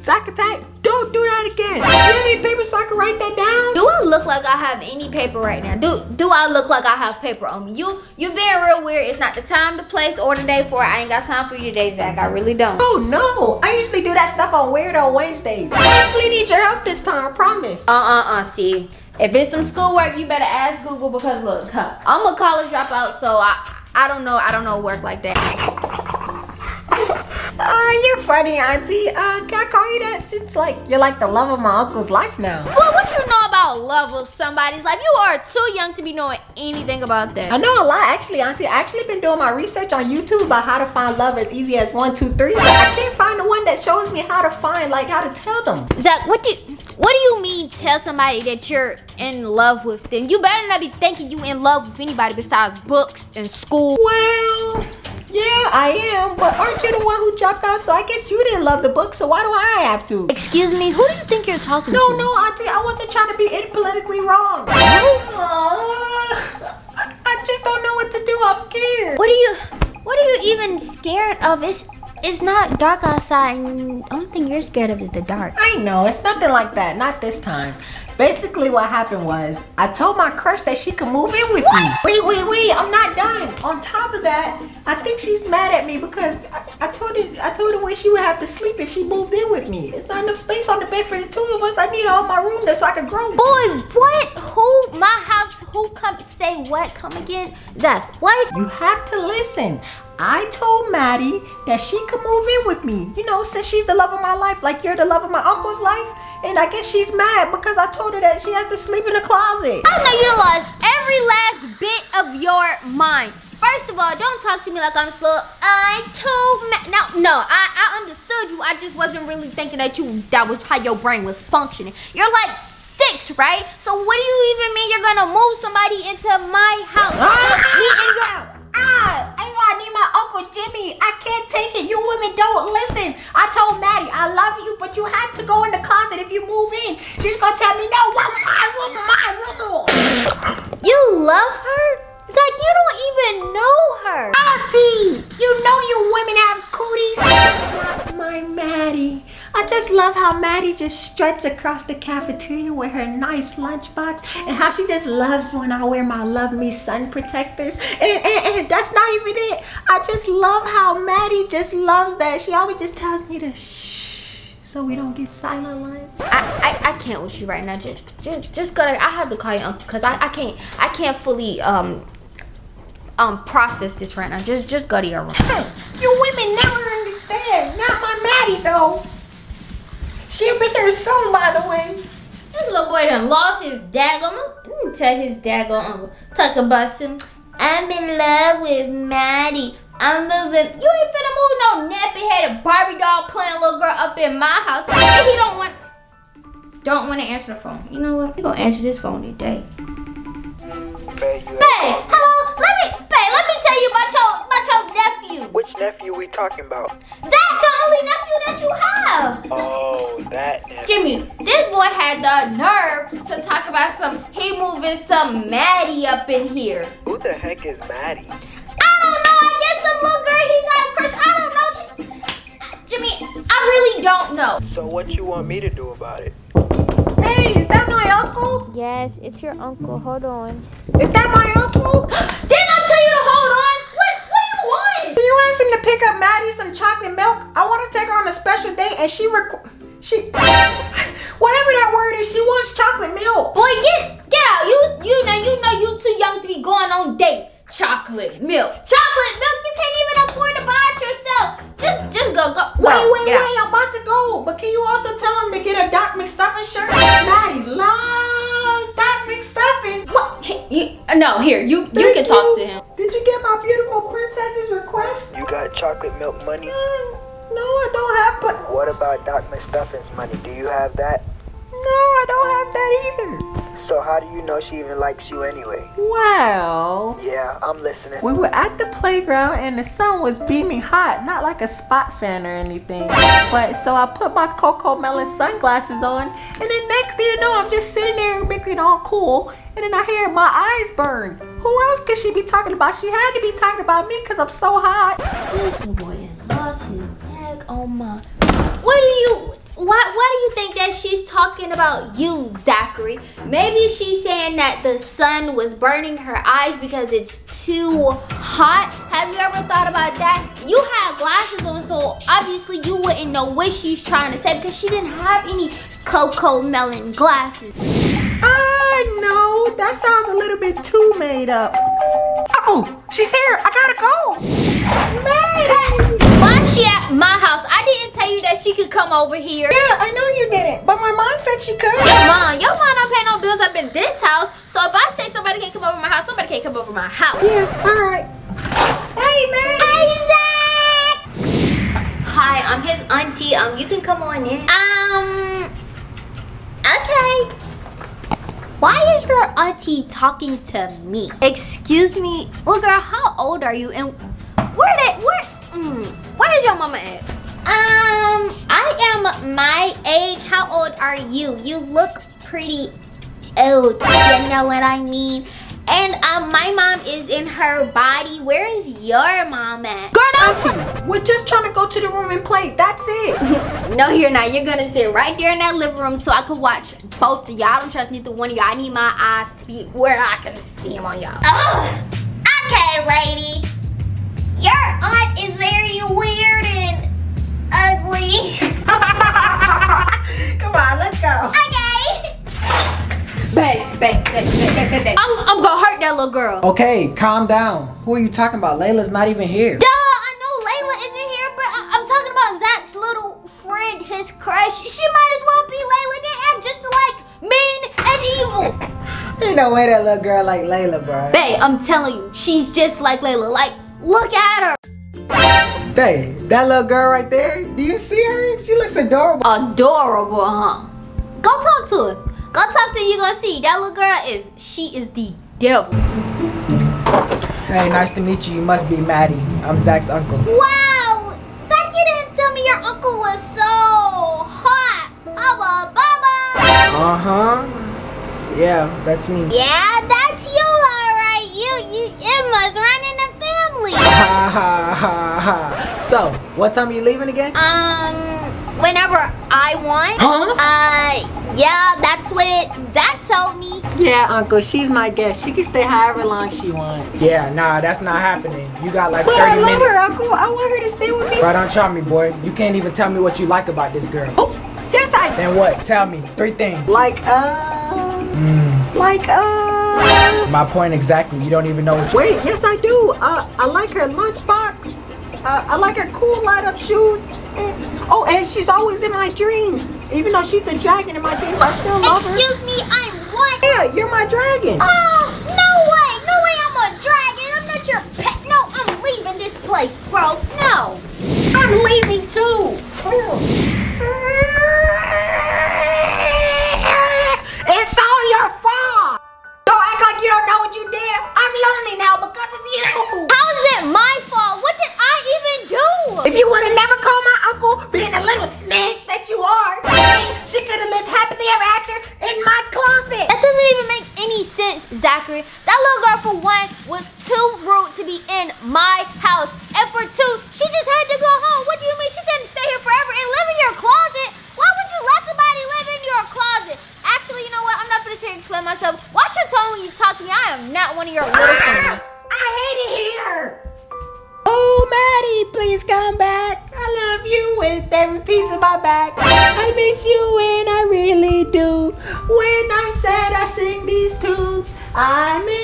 Soccer tape? Don't do that again. You have any paper so I can write that down? Do I look like I have any paper right now? Do do I look like I have paper on me? You you being real weird. It's not the time, the place, or the day for it. I ain't got time for you today, Zach. I really don't. Oh no, I usually do that stuff on Weirdo Wednesdays. I actually need your help this time, I promise. Uh uh uh. See, if it's some schoolwork, you better ask Google because look, huh, I'm a college dropout, so I I don't know. I don't know work like that. Uh, you're funny, Auntie. Uh, can I call you that since like you're like the love of my uncle's life now? Well, what do you know about love of somebody's life? You are too young to be knowing anything about that. I know a lot actually, Auntie. I actually been doing my research on YouTube about how to find love as easy as one, two, three. But I can't find the one that shows me how to find like how to tell them. Zach, what do what do you mean tell somebody that you're in love with them? You better not be thinking you in love with anybody besides books and school. Well, yeah, I am. But aren't you the one who dropped out? So I guess you didn't love the book. So why do I have to? Excuse me, who do you think you're talking No, to? no, no, Auntie. I wasn't trying to be politically wrong. Uh, I just don't know what to do. I'm scared. What are you what are you even scared of? It's it's not dark outside and the only thing you're scared of is the dark. I know, it's nothing like that. Not this time. Basically, what happened was I told my crush that she could move in with me. Wait, wait, wait! I'm not done. On top of that, I think she's mad at me because I, I told her I told her where she would have to sleep if she moved in with me. It's not enough space on the bed for the two of us. I need all my room there so I can grow. Boy, what? Who? My house? Who come say what? Come again? Zach, what? You have to listen. I told Maddie that she could move in with me. You know, since she's the love of my life, like you're the love of my uncle's life. And I guess she's mad because I told her that she has to sleep in the closet. Oh, I know you lost every last bit of your mind. First of all, don't talk to me like I'm slow. I told ma- no, no. I, I understood you. I just wasn't really thinking that you that was how your brain was functioning. You're like six, right? So what do you even mean you're gonna move somebody into my house? Love how Maddie just struts across the cafeteria with her nice lunchbox and how she just loves when I wear my Love Me sun protectors. And, and, and that's not even it. I just love how Maddie just loves that. She always just tells me to shh so we don't get silent lunch. I, I, I can't with you right now. Just just just gotta I have to call you uncle because I, I can't I can't fully um um process this right now. Just just go to your room. You women never understand. Not my Maddie though. She'll be here by the way. This little boy done lost his daggone. Let me tell his daggone uncle. Talk about some. I'm in love with Maddie. I'm moving. You ain't finna move no nappy headed Barbie doll playing little girl up in my house. And he don't want. Don't want to answer the phone. You know what? He gonna answer this phone today. Babe, hello. Let me, babe. Let me tell you about your about your nephew. Which nephew we talking about? Zach, the only nephew that you have. Oh, that nephew. Jimmy, this boy had the nerve to talk about some. He moving some Maddie up in here. Who the heck is Maddie? I don't know. I guess some little girl he got a crush. I don't know. She- Jimmy, I really don't know. So what you want me to do about it? Hey, is that my uncle? Yes, it's your uncle. Hold on. Is that my uncle? Didn't I tell you to hold on? What? What do you want? Do you ask him to pick up Maddie some chocolate milk? I and she requ- she whatever that word is, she wants chocolate milk. Boy, get get out. You you know you know you too young to be going on dates. Chocolate milk. Chocolate milk. You can't even afford to buy it yourself. Just just go go. Wait, go, wait, get wait, out. I'm about to go. But can you also tell him to get a Doc McStuffin shirt? Maddie loves Doc McStuffin. What? Hey, you- no, here you you Thank can talk to him. Did you get my beautiful princess's request? You got chocolate milk money? Mm, No, I don't have, but What about Doc McStuffin's money? Do you have that? no, I don't have that either. So how do you know she even likes you anyway? Well, Yeah, I'm listening. we were at the playground and the sun was beaming hot, not like a spot fan or anything. But so I put my CoComelon sunglasses on, and then next thing you know, I'm just sitting there making all cool, and then I hear my eyes burn. Who else could she be talking about? She had to be talking about me because I'm so hot. This boy lost his bag on my. What do you? why, why do you think that she's talking about you, Zachary? Maybe she's saying that the sun was burning her eyes because it's too hot. Have you ever thought about that? You had glasses on, so obviously you wouldn't know what she's trying to say because she didn't have any CoComelon glasses. I know. That sounds a little bit too made up. Oh, she's here. I gotta go. Hey, Why she at my house? I didn't tell you that she could come over here. Yeah, I know you didn't, but my mom said she could. Your mom, your mom don't pay no bills up in this house. So if I say somebody can't come over my house, somebody can't come over my house. Yeah, all right. Hey, man. Hey, Zach! Hi, I'm his auntie. Um, you can come on in. Um, okay. Why is your auntie talking to me? Excuse me, little girl. How old are you? And where did where? Mm, where is your mama at? Um, I am my age. How old are you? You look pretty old. You know what I mean? And um, my mom is in her body. Where is your mom at? Girl, don't Auntie, we're just trying to go to the room and play. That's it. No, you're not. You're gonna sit right there in that living room so I can watch both of y'all. I don't trust neither one of y'all. I need my eyes to be where I can see them on y'all. Okay, lady. Your aunt Babe, babe, babe, babe, babe, babe. I'm, I'm gonna hurt that little girl. Okay, calm down. Who are you talking about? Layla's not even here. Duh, I know Layla isn't here, but I- I'm talking about Zach's little friend, his crush. She might as well be Layla. They act just like mean and evil. Ain't no way that little girl like Layla, bro. Babe, I'm telling you, she's just like Layla. Like, look at her. Hey, that little girl right there, do you see her? She looks adorable. Adorable, huh? Go talk to her. Go talk to her. You gonna see that little girl is she is the devil. Hey, nice to meet you. You must be Maddie. I'm Zach's uncle. Wow, Zach, you didn't tell me your uncle was so hot. How about Baba? Uh huh. Yeah, that's me. Yeah, that's you, all right. You, you, it must run in the family. Ha ha ha ha. So, what time are you leaving again? Um, whenever I want. Huh? Uh, yeah, that's what Zach told me. Yeah, Uncle, she's my guest. She can stay however long she wants. Yeah, nah, that's not happening. You got like But 30 I love minutes. her, Uncle. I want her to stay with me. Right on try me, boy. You can't even tell me what you like about this girl. Oh, yes, I Then what? Tell me. Three things. like. Uh, Mm, like. Uh. my point exactly. You don't even know what you Wait, yes, I do. Uh, I like her lunchbox. Uh, I like her cool light up shoes. She's always in my dreams. Even though she's the dragon in my dreams, I still love her. Excuse me, I'm what? Yeah, you're my dragon. Oh, no way, no way I'm a dragon. I'm not your pet. No, I'm leaving this place, bro. No. I'm leaving Zachary. That little girl, for one, was too rude to be in my house. And for two, she just had to go home. What do you mean? She couldn't stay here forever and live in your closet? Why would you let somebody live in your closet? Actually, you know what? I'm not going to explain myself. Watch your tone when you talk to me. I am not one of your little Ah, friends. I hate it here. Oh, Maddie, please come back. I love you with every piece of my back. I miss you and I really do. When I'm sad, I sing these tunes.